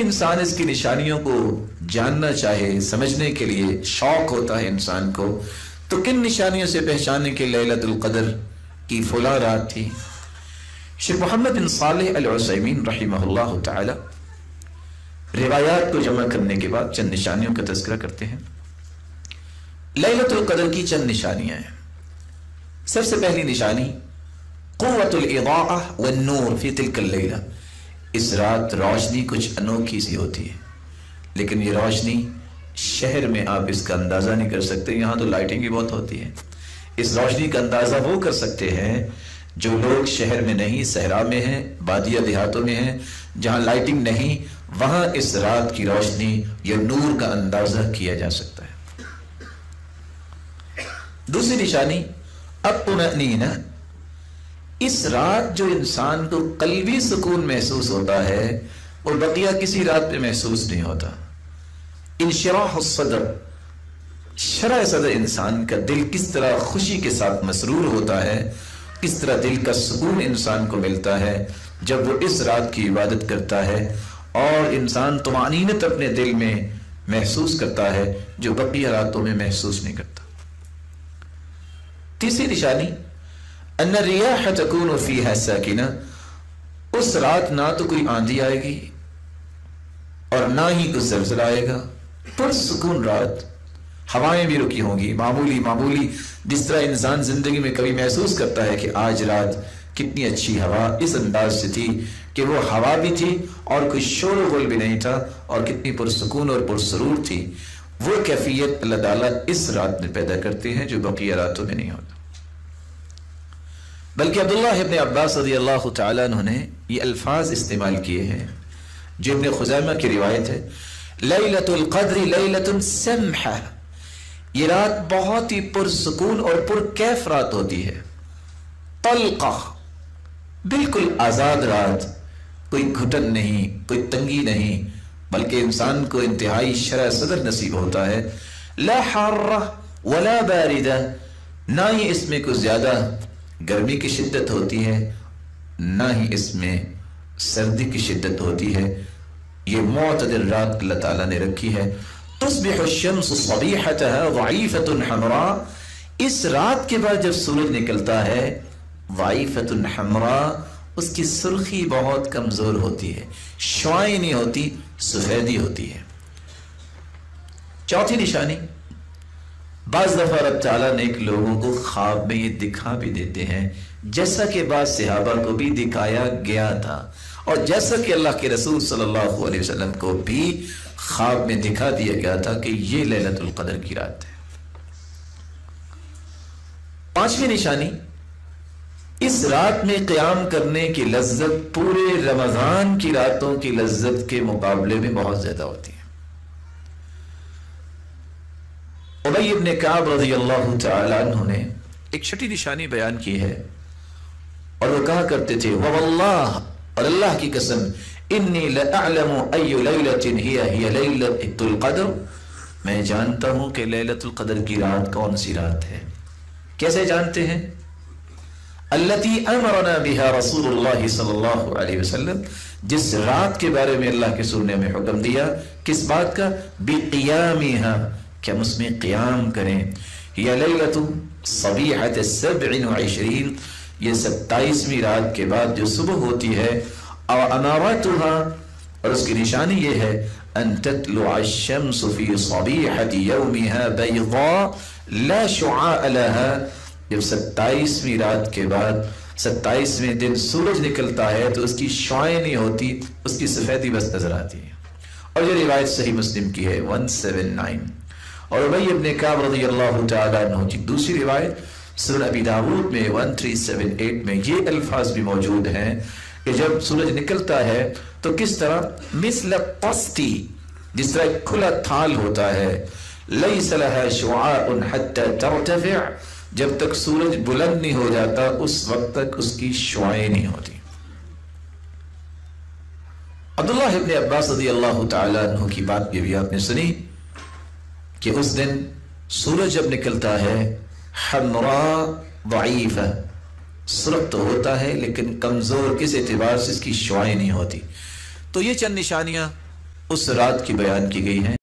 इंसान इसकी निशानियों को जानना चाहे, समझने के लिए शौक होता है इंसान को तो किन निशानियों से पहचानने के लैलतुल कदर की फुला रात थी? शेख मोहम्मद बिन रहीमहुल्लाह ताला रिवायात को जमा करने के बाद चंद निशानियों का तस्करा करते हैं। लैलतुल कदर की चंद निशानियाँ हैं। सबसे पहली निशानी इदाअह व नूर फ़ी तिलकल इस रात रोशनी कुछ अनोखी सी होती है। लेकिन ये रोशनी शहर में आप इसका अंदाज़ा नहीं कर सकते, यहाँ तो लाइटिंग भी बहुत होती है। इस रोशनी का अंदाज़ा वो कर सकते हैं जो लोग शहर में नहीं, सहरा में हैं, बादिया देहातों में हैं, जहाँ लाइटिंग नहीं, वहाँ इस रात की रोशनी या नूर का अंदाज़ा किया जा सकता है। दूसरी निशानी अब पुनः इस रात जो इंसान को कलवी सुकून महसूस होता है और बकिया किसी रात पे महसूस नहीं होता। इन सदर शरा सदर इंसान का दिल किस तरह खुशी के साथ मसरूर होता है, किस तरह दिल का सुकून इंसान को मिलता है, जब वो इस रात की इबादत करता है और इंसान तुमानीनत अपने दिल में महसूस करता है, जो बकिया रातों में महसूस नहीं करता। तीसरी निशानी तकून फ़ी साकिना। उस रात ना तो कोई आंधी आएगी और ना ही कुछ जलजला आएगा। पुरसकून रात। हवाएँ भी रुकी होंगी, मामूली मामूली, जिस तरह इंसान ज़िंदगी में कभी महसूस करता है कि आज रात कितनी अच्छी हवा, इस अंदाज से थी कि वो हवा भी थी और कोई शोर गोल भी नहीं था और कितनी पुरसकून और पुरसरूर थी। वो कैफियत अल्लाह ताला इस रात में पैदा करते हैं जो बकिया रातों में नहीं होता। बल्कि अब्दुल्ला अब्बास रदी अल्लाह तु ये अल्फाज इस्तेमाल किए हैं, जो इब्न खुजैमा की रिवायत है। लैलतुल क़द्र लैलतुन समहा। ये रात बहुत ही पुरसकून और पुरकैफ रात होती है। तलका। बिल्कुल आज़ाद रात। कोई घुटन नहीं, कोई तंगी नहीं, बल्कि इंसान को इंतहाई शरा सदर नसीब होता है। ला वला बारिदा। ना ही इसमें कुछ ज़्यादा गर्मी की शिद्दत होती है, ना ही इसमें सर्दी की शिद्दत होती है। ये मोतदिल रात अल्लाह ताला ने रखी है। हमरा। इस रात के बाद जब सूरज निकलता है वाइफतुन हमरा, उसकी सुर्खी बहुत कमज़ोर होती है शुआई नहीं होती, सफेदी होती है। चौथी निशानी बाज दफ़ा रब ने एक लोगों को ख्वाब में ये दिखा भी देते हैं, जैसा कि बाद सिहाबा को भी दिखाया गया था। और जैसा कि अल्लाह के रसूल सल्लल्लाहु अलैहि वसल्लम को भी ख्वाब में दिखा दिया गया था कि ये लैलतुल कदर की रात है। पांचवी निशानी, इस रात में क्याम करने की लज्जत पूरे रमज़ान की रातों की लज्जत के मुकाबले में बहुत ज़्यादा होती है। उबई इब्ने एक छठी निशानी बयान की है। और वो कहा करते थे और अल्लाह की कसम मैं जानता हूँ कि लैलतुल कदर की रात कौन सी रात है। कैसे जानते हैं? अल्लती अमरना बिहा रसूलुल्लाह सल्लल्लाहु अलैहि वसल्लम, जिस रात के बारे में अल्लाह के सुनने में हुक्म दिया, किस बात का? बिकियामिहा कि हम उसमें क़याम करें। या लैलतु सबीहत सबरीन ये सत्ताईसवीं रात के बाद जो सुबह होती है और अनावतुहा और उसकी निशानी ये है जब सत्ताईसवीं रात के बाद, सत्ताईसवें दिन सूरज निकलता है तो उसकी शुआएँ नहीं होती, उसकी सफेदी बस नज़र आती है। और ये रिवायत सही मुस्लिम की है, वन सेवन नाइन। और अपने काब रज़ी अल्लाह की दूसरी रिवायत सुन अबी दाऊद में 1378 में ये अल्फाज भी मौजूद हैं कि जब सूरज निकलता है तो किस तरह? मिसल पस्ती, जिस तरह खुला थाल होता है। लई जब तक सूरज बुलंद नहीं हो जाता, उस वक्त तक उसकी शुआएँ नहीं होती। अब्दुल्ला अब्बास की बात भी आपने सुनी। कि उस दिन सूरज जब निकलता है, हमरा सुरख तो होता है, लेकिन कमज़ोर किस एतबार से इसकी शुआ नहीं होती। तो ये चंद निशानियाँ उस रात की बयान की गई है।